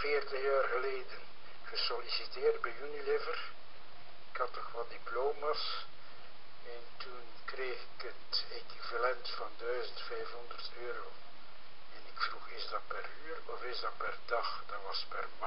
40 jaar geleden gesolliciteerd bij Unilever. Ik had toch wat diploma's. En toen kreeg ik het equivalent van 1500 euro. En ik vroeg, is dat per uur of is dat per dag? Dat was per maand.